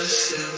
yourself.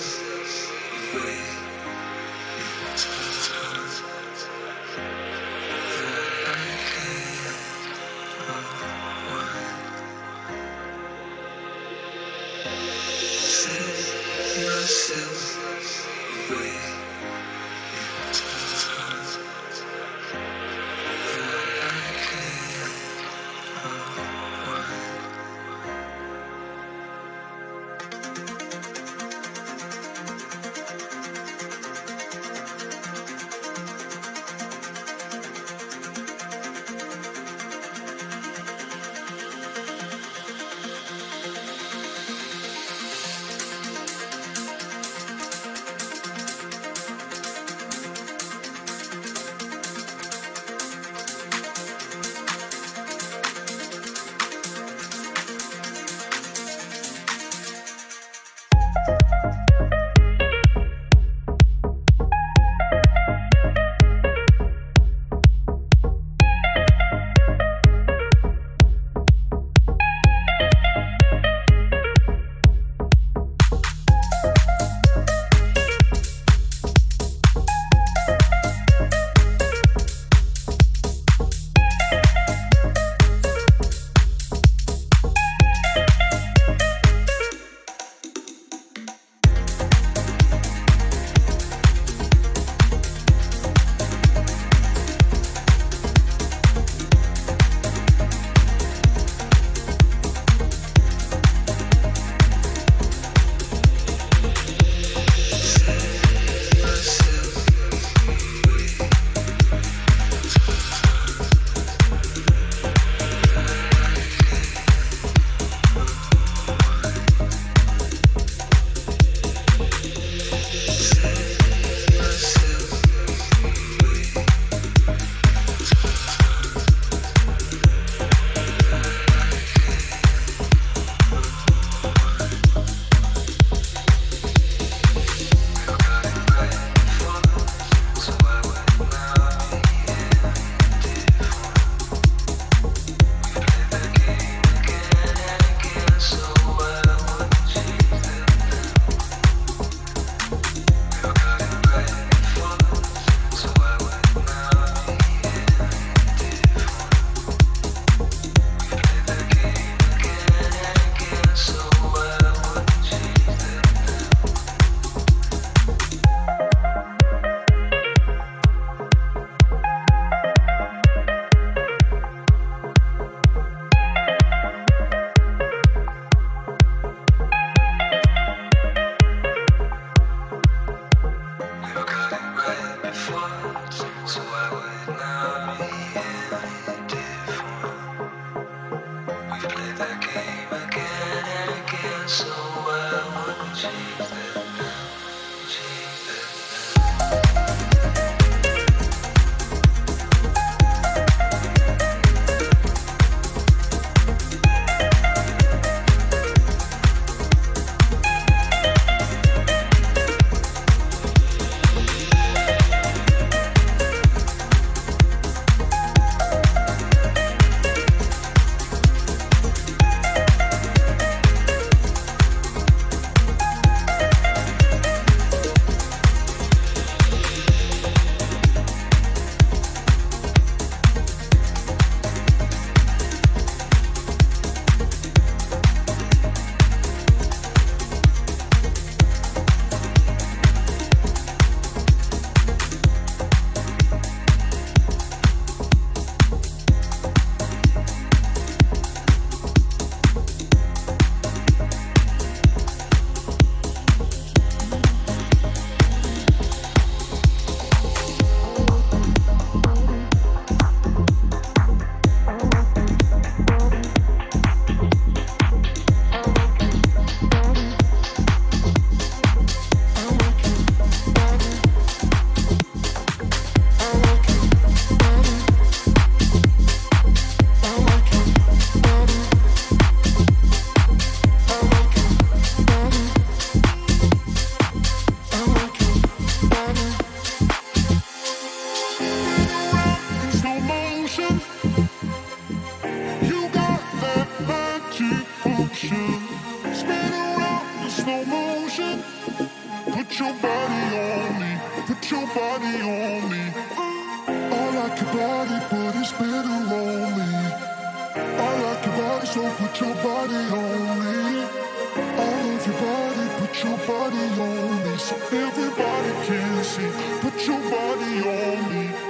de game. slow motion. Put your body on me, put your body on me. I like your body, but it's better lonely. I like your body, so put your body on me. I love your body, put your body on me, so everybody can see. Put your body on me.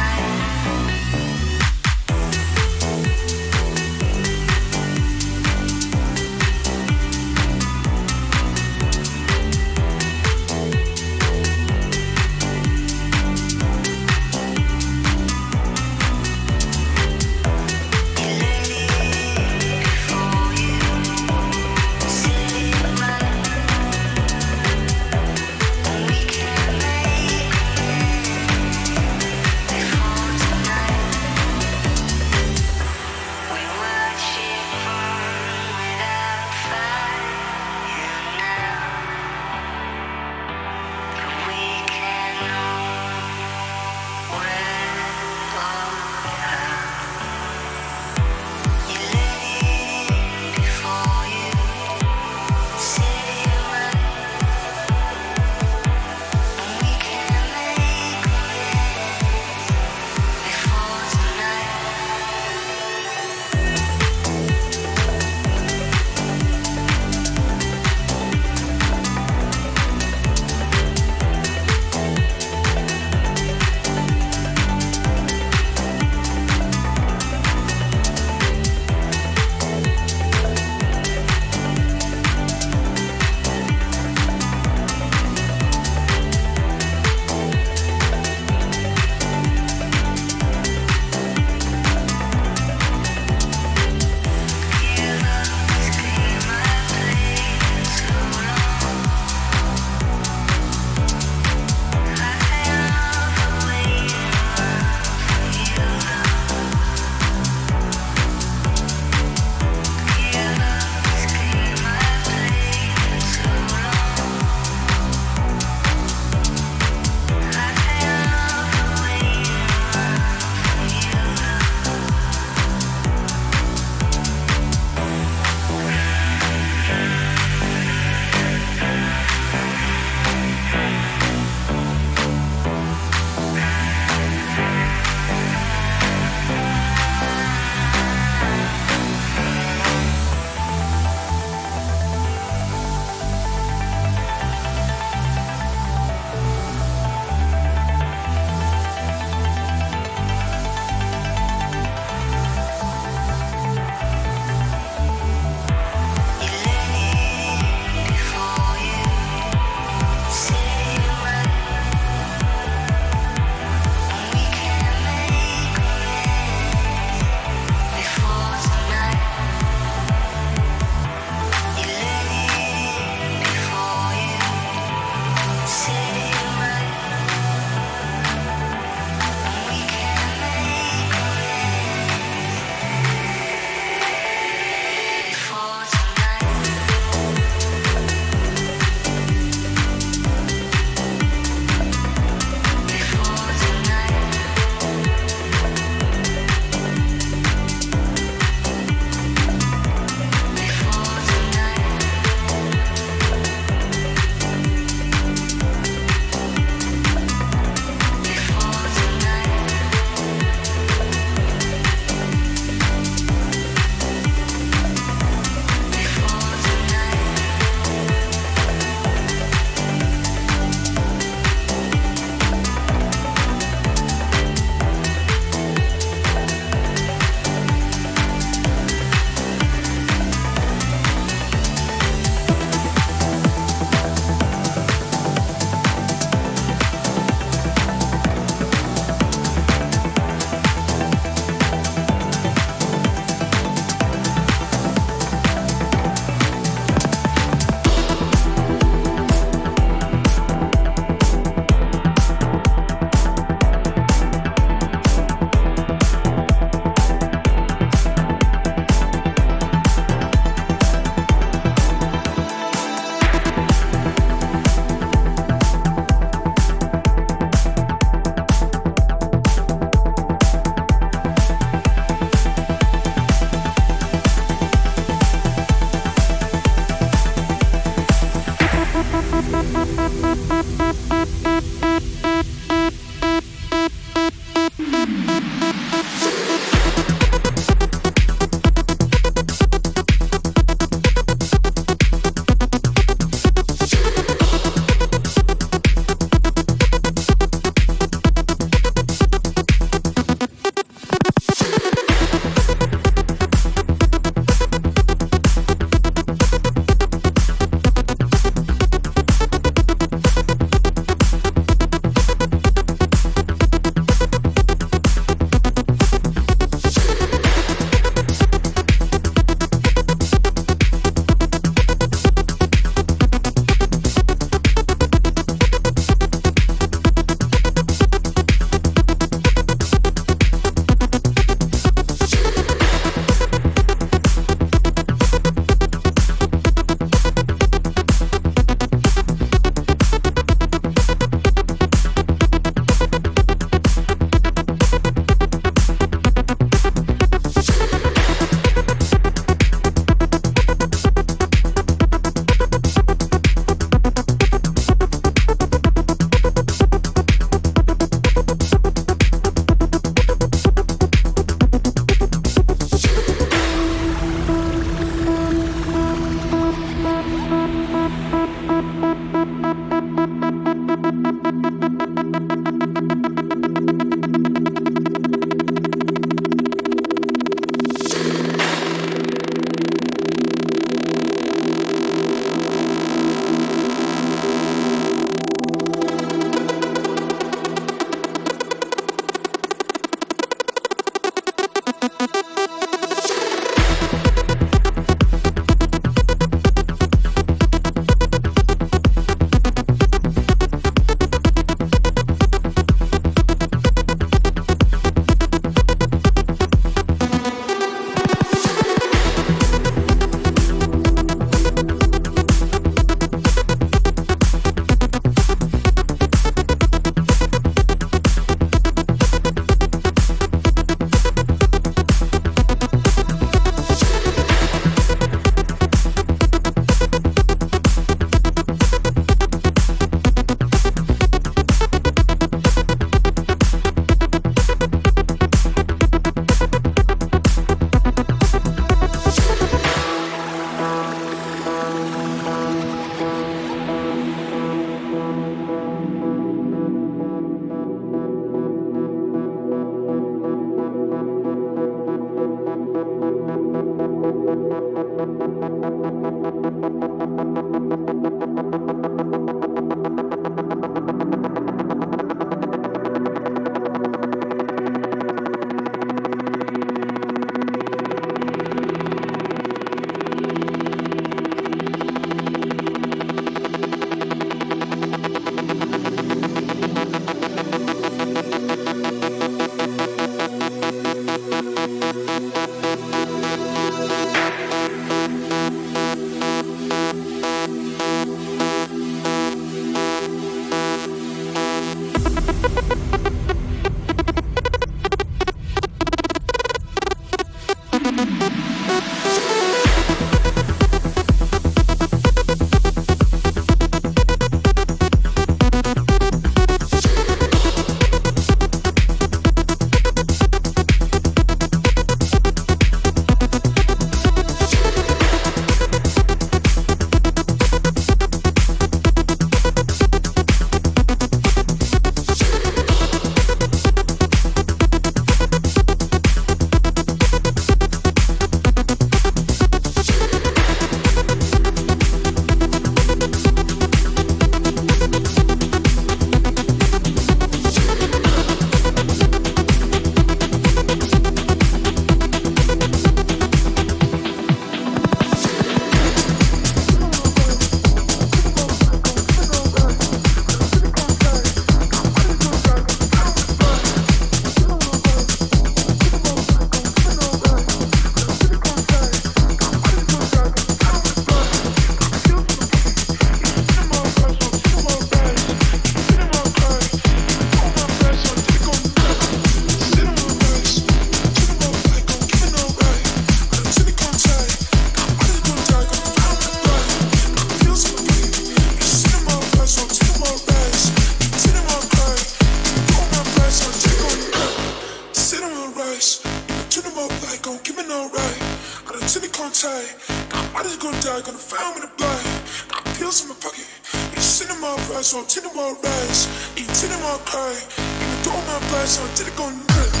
gon' tie. My body's gonna die, gonna find me the blind. Got pills in my pocket. You cinema them all rise, so I'm ten them all rise. You ten them all cry. You throw my blast, so I'm ten it gonna die.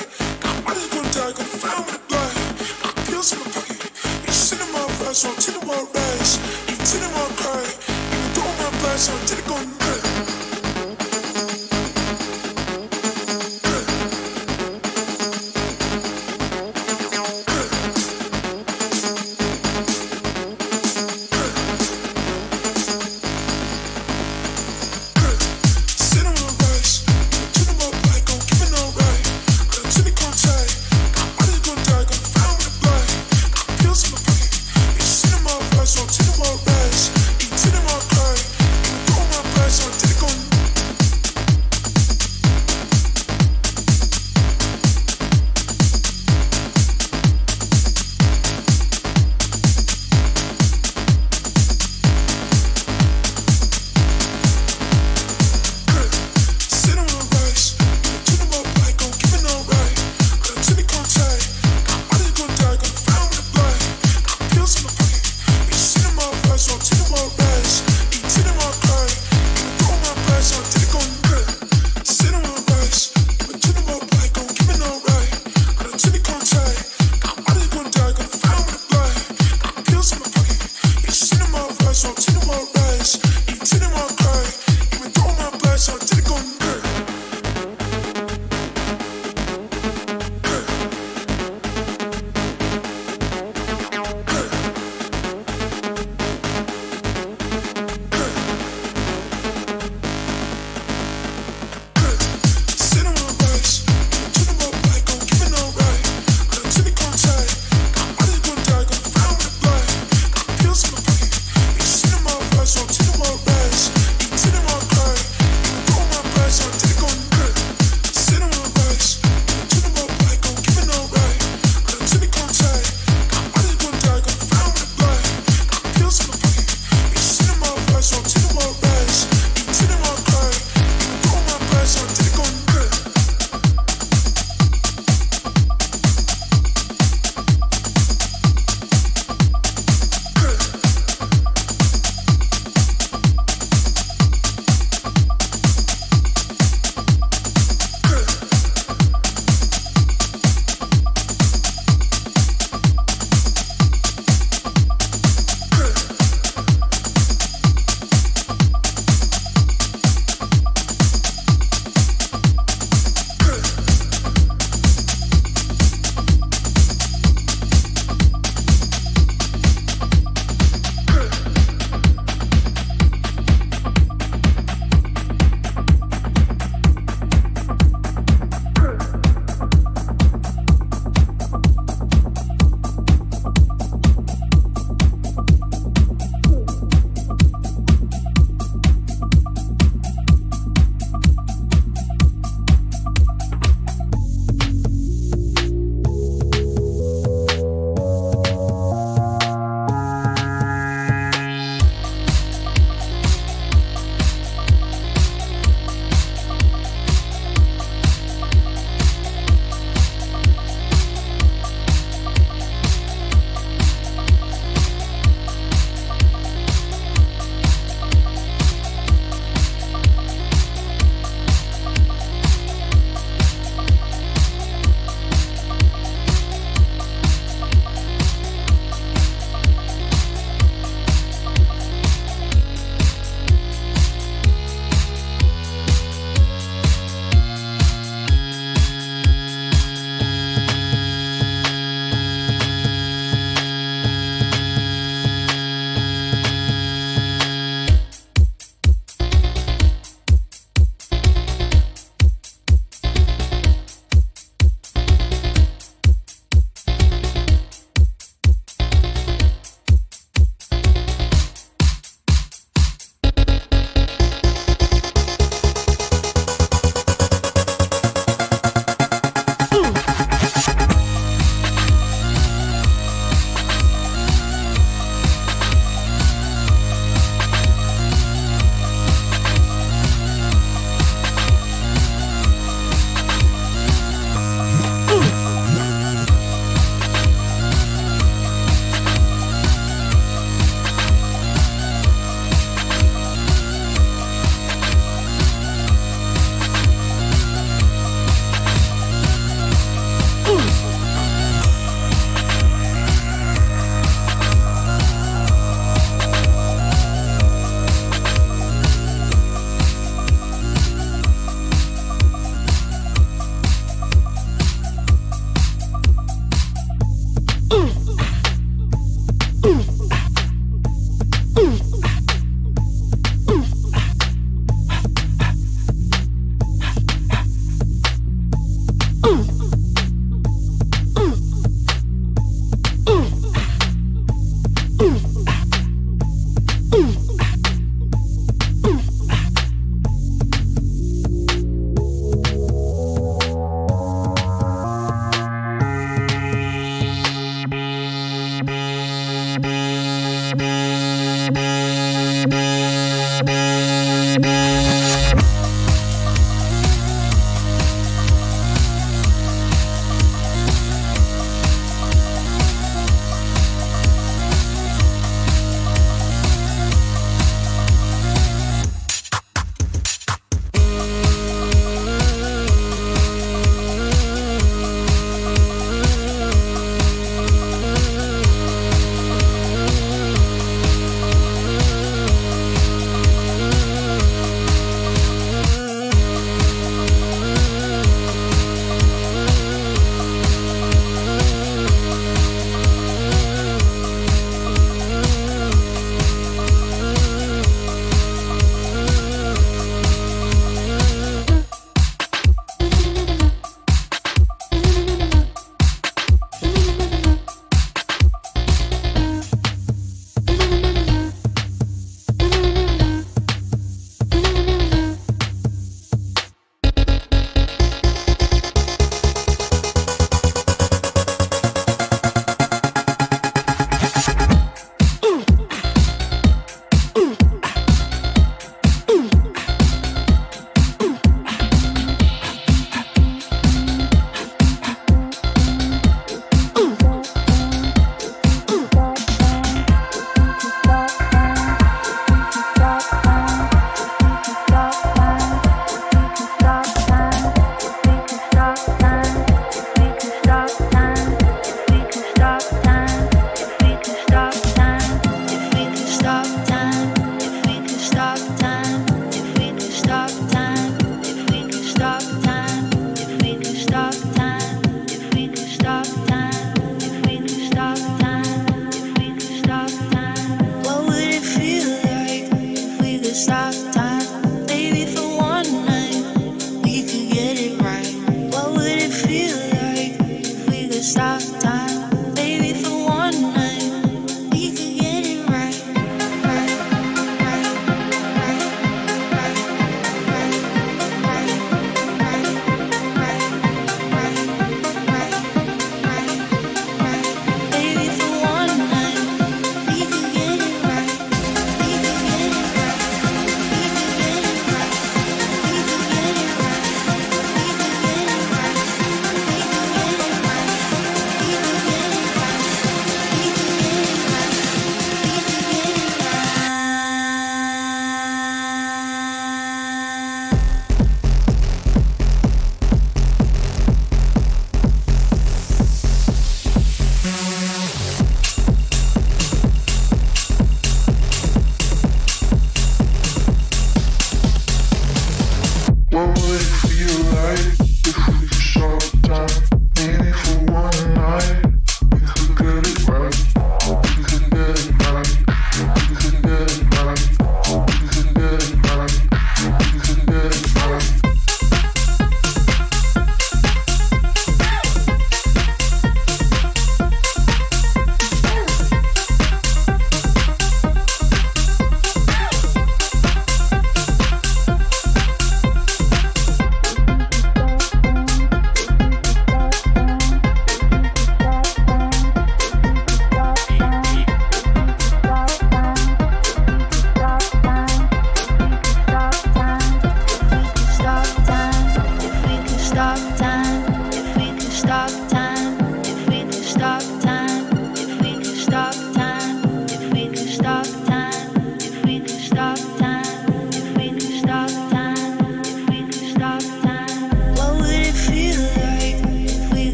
Come on.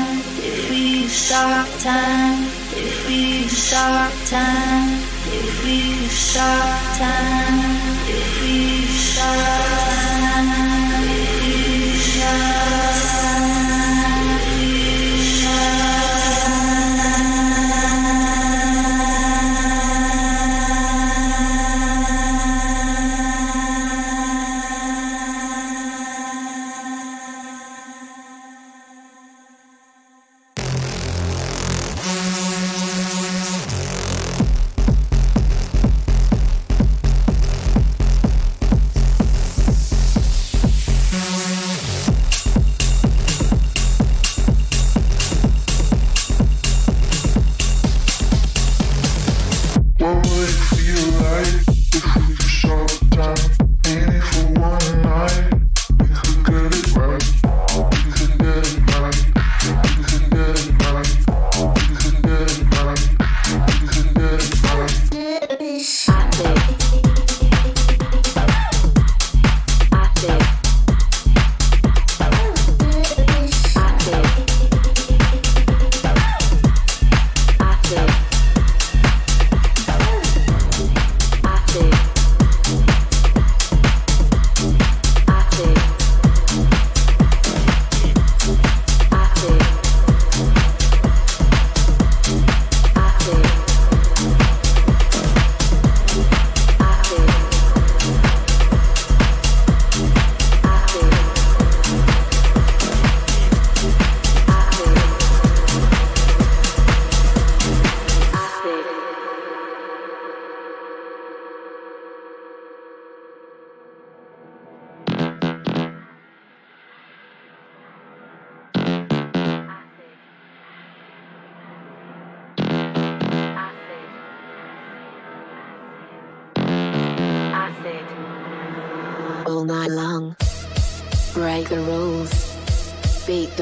Time, if we stop time, if we stop time, if we stop time, if we stop time,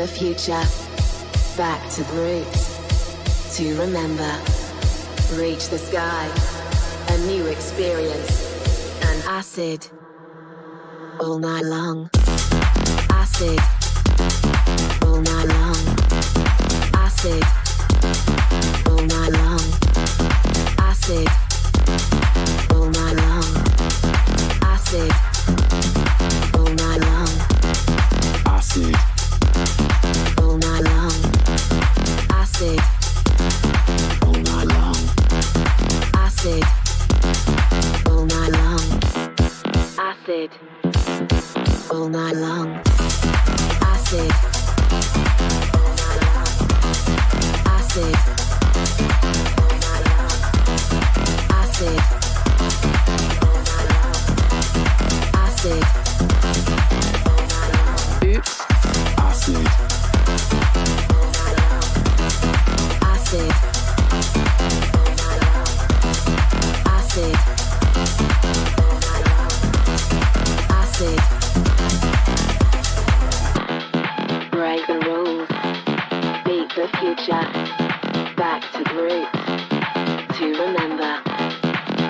future, back to the roots, to remember, reach the sky, a new experience, and acid, all night long, acid, all night long, acid, all night long, acid, all night long, acid,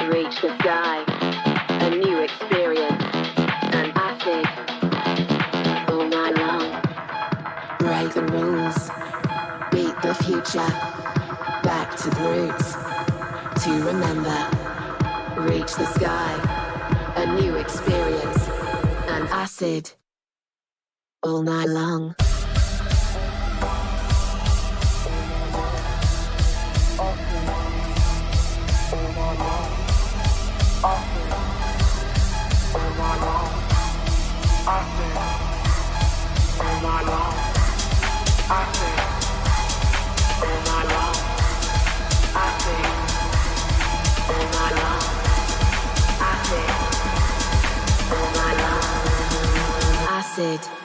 Reach the sky. A new experience. All night long. Break the rules. Beat the future back to the roots, to remember, reach the sky, a new experience, and acid all night long. Acid.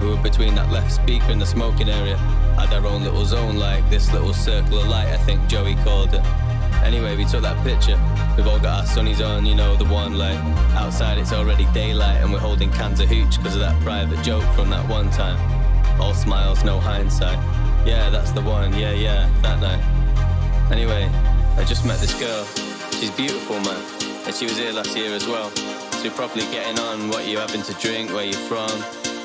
We were between that left speaker and the smoking area. Had our own little zone, like this little circle of light, I think Joey called it. Anyway, we took that picture. We've all got our sunnies on, you know, the one like outside it's already daylight and we're holding cans of hooch because of that private joke from that one time. All smiles, no hindsight. Yeah, that's the one, yeah, yeah, that night. Anyway, I just met this girl. She's beautiful, man. And she was here last year as well. So we're properly getting on what you having to drink, where you're from.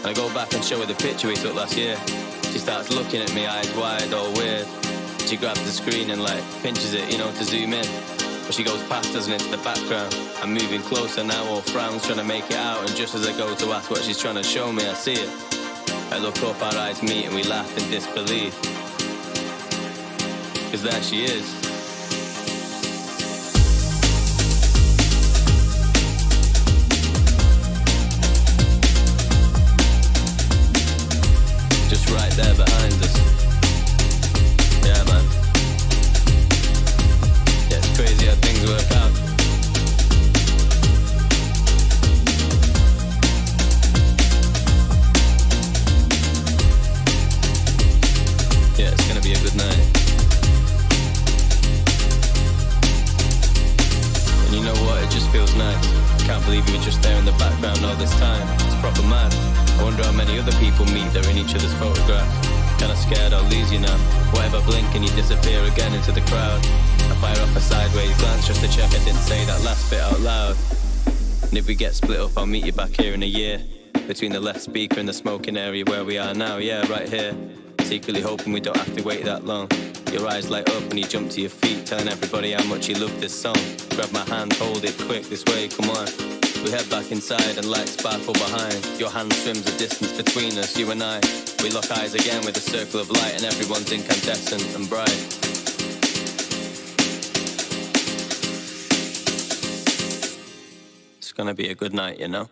And I go back and show her the picture we took last year. She starts looking at me, eyes wide, all weird. She grabs the screen and like pinches it, you know, to zoom in. But she goes past us and into the background. I'm moving closer now, all frowns trying to make it out. And just as I go to ask what she's trying to show me, I see it. I look up, our eyes meet, and we laugh in disbelief. Cause there she is. We get split up, I'll meet you back here in a year. Between the left speaker and the smoking area where we are now, yeah, right here. Secretly hoping we don't have to wait that long. Your eyes light up and you jump to your feet, telling everybody how much you love this song. Grab my hand, hold it quick, this way, come on. We head back inside and lights sparkle behind. Your hand swims the distance between us, you and I. We lock eyes again with a circle of light and everyone's incandescent and bright. It's gonna be a good night, you know?